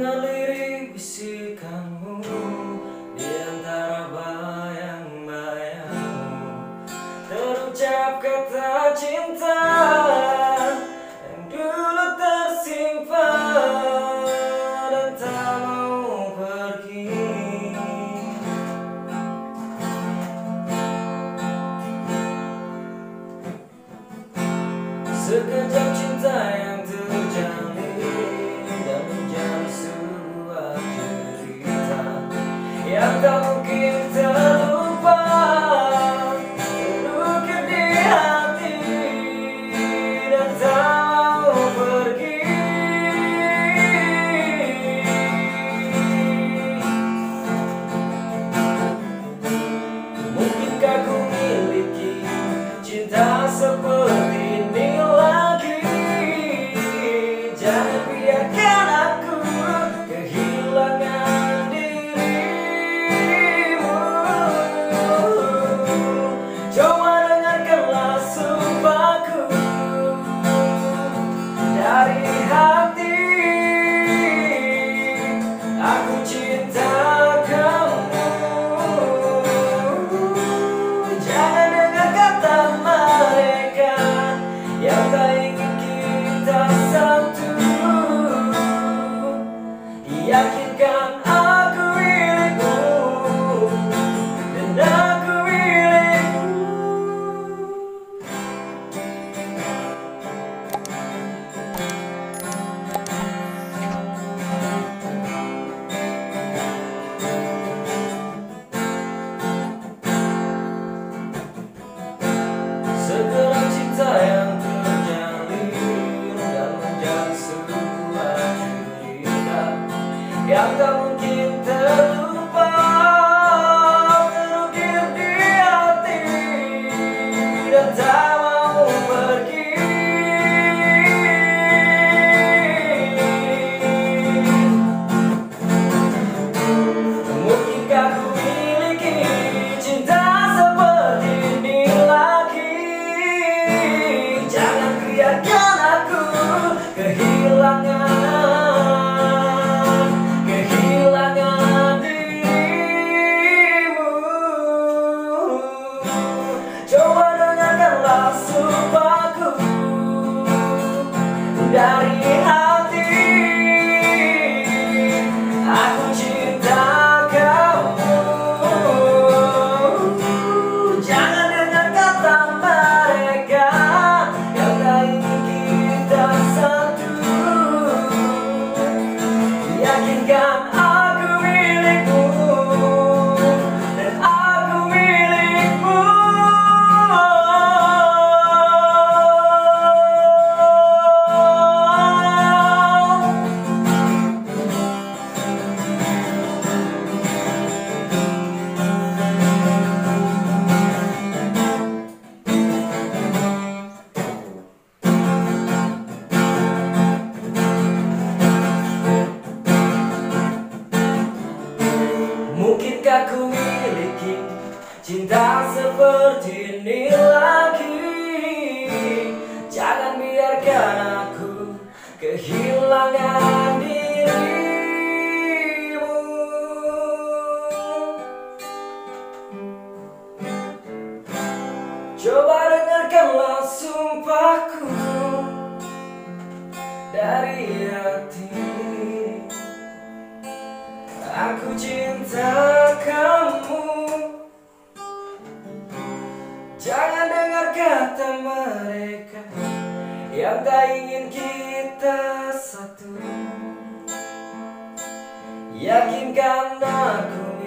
mengaliri bisikanmu di antara bayang-bayangmu. Terucap kata cinta yang dulu tersimpan dan tak mau pergi. Sekejap cinta Hallelujah. time ketika ku miliki cinta seperti ini lagi Jangan biarkan aku kehilangan dirimu. Coba dengarkanlah sumpahku dari hati. Aku cinta kata mereka yang tak ingin kita satu. Yakinkan aku